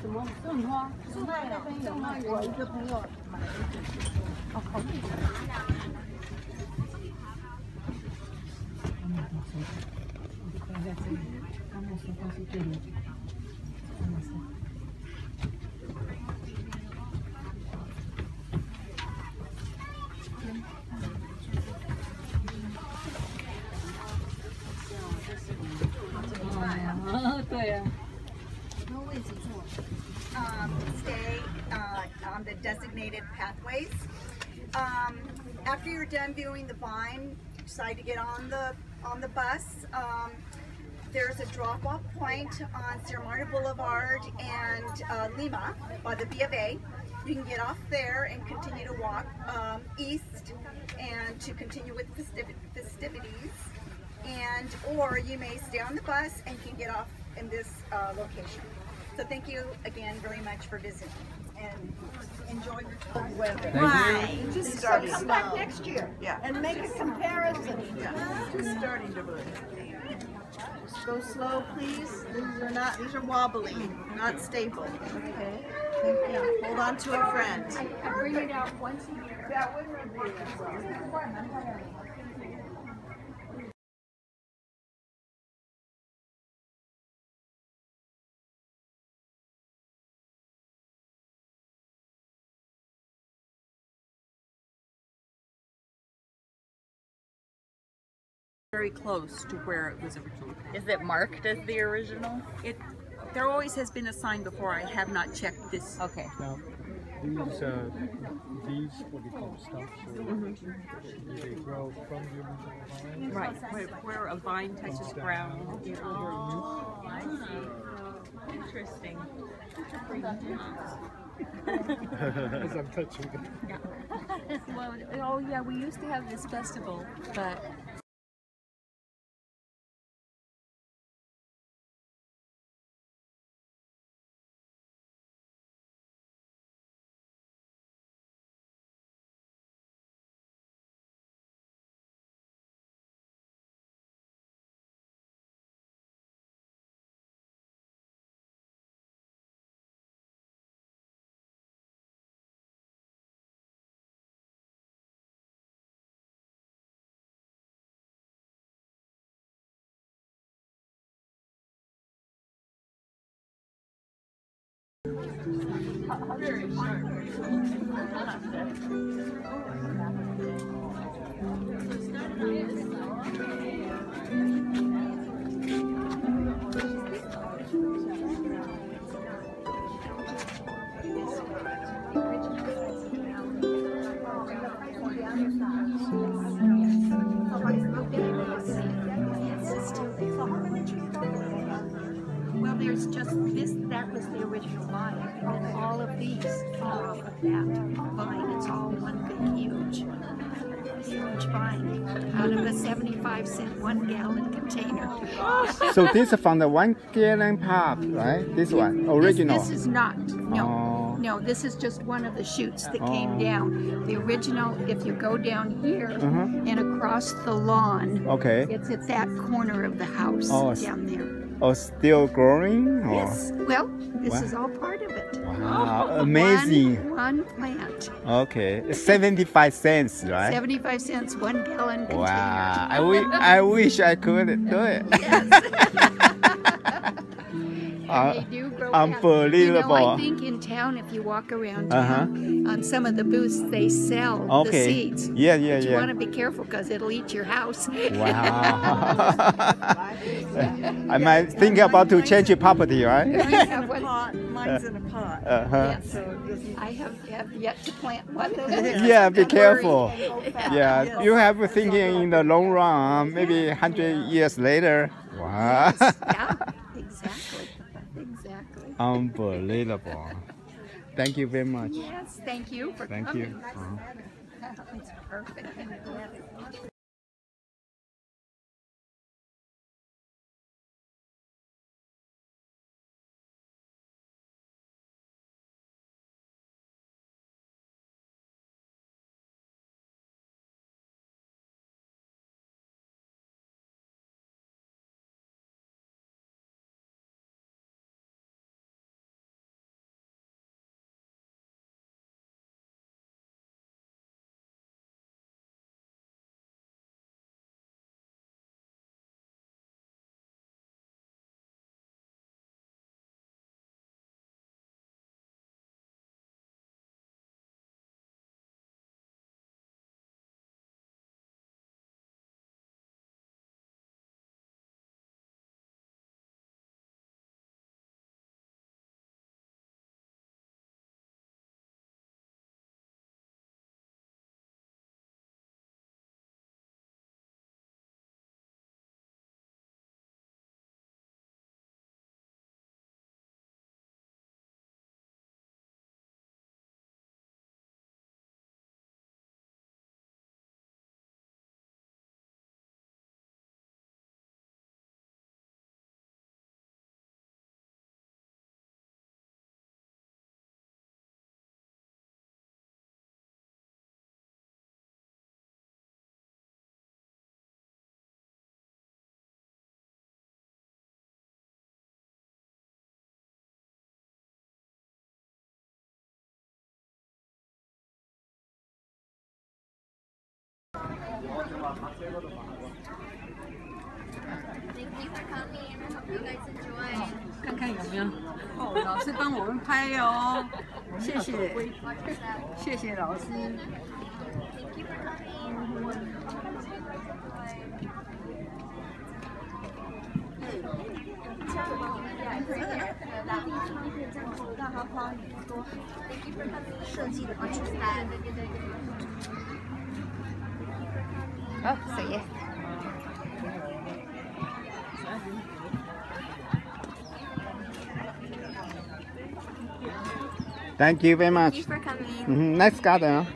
什么？送花，送花，我一个朋友买了一个，哦，好厉害。放在这里，刚才说话是对的。After you're done viewing the vine, decide to get on the on the bus. Um, there's a drop-off point on Sierra Madre Boulevard and uh, Lima by the B of A. You can get off there and continue to walk um, east and to continue with festiv- festivities. And or you may stay on the bus and can get off in this uh, location. So thank you again very much for visiting and enjoy your time. Right, just starting. Come back next year. Yeah. And make a comparison. Yeah, just starting to move. Just go slow, please. These are not, these are wobbly, not stable. Okay, thank you. Hold on to a friend. I bring it out once a year. Very close to where it was originally. Is it marked as the original? It, there always has been a sign before. I have not checked this. Okay. Now, these, uh, these, what do you call them, stumps, or they grow from the original vine? Right, where, where a vine touches ground. Oh, I see. Interesting. As I'm touching it. Well, oh yeah, we used to have this festival, but Well, there's just this, that was the original vine, and then all of these are off of that vine. It's all one big huge vine out of a 75 cent one gallon container. So this is from the one gallon pop, right? This one, original. This, is not. No. Oh. No, this is just one of the shoots that Oh. came down. The original, if you go down here Mhm. and across the lawn, Okay. it's at that corner of the house Oh, down there. Oh, still growing? Or? Yes. Well, this Wow. is all part of it. Wow, oh, amazing. One, one plant. Okay, 75 cents, right? 75 cents, one gallon container. Wow, I, wi- I wish I could do it. Uh, They do grow fast. You know. I think in town, if you walk around Uh-huh. on some of the booths, they sell the Okay. seeds. Yeah, yeah, But you want to be careful because it'll eat your house. Wow. I might think about to change your property, right? I have one. Pot, mine's in a pot. Uh-huh. Yes. So I have, have yet to plant one. Yeah, be careful. go fast. Yeah, you have a thinking in the long run, maybe 100 years later. Wow. Yeah, exactly. Exactly. Unbelievable. Thank you very much. Yes, thank you for Thank coming. you. Uh-huh. It's perfect. 看看有没有，老师。帮我们拍哟，谢谢，谢谢老师。设计的？Thank you very much. Thank you for coming. Mhm, Nice garden.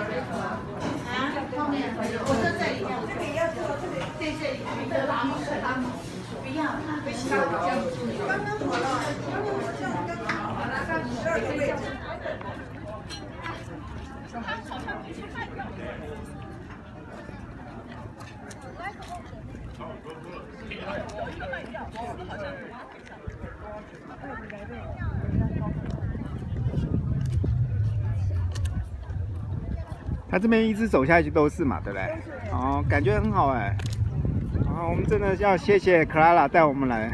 啊，后面，我坐这里，这个。要坐，坐在这里，这个。是拉姆，不要，不行，刚刚好了，刚刚说叫你刚？好了，十二个。位置。他好像已经看掉了。来，老公。有一个。卖掉，好像。它这边一直走下去都是嘛，对不对？哦，感觉很好哎。啊，我们真的要谢谢克拉拉带我们来。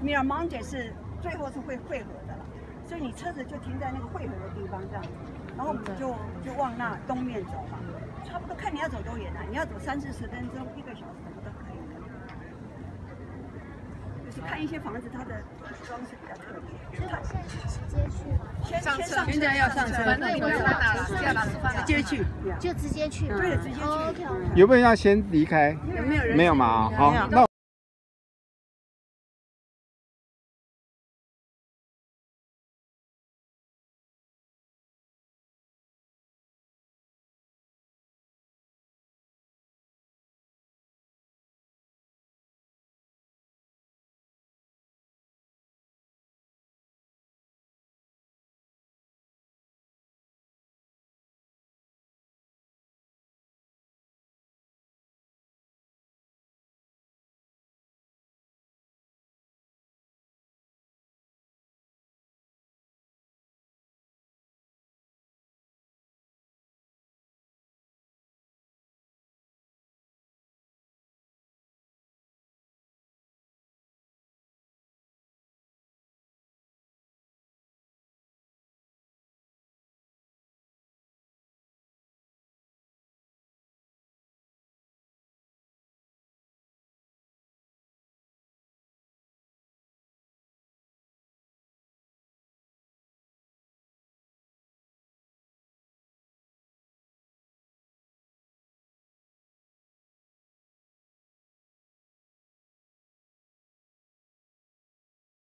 米尔芒姐是最后是会汇合的了，所以你车子就停在那个汇合的地方这样，然后我们就就往那东面走嘛，差不多看你要走多远啊，你要走三四十分钟、一个小时都可以的。就是看一些房子，它的装饰比较特别。它直接去，先先上车，现在要上车反正也不用哪了直接去。就直接去。对，直接去。有没有人要先离开？有没有人？没有嘛？好，那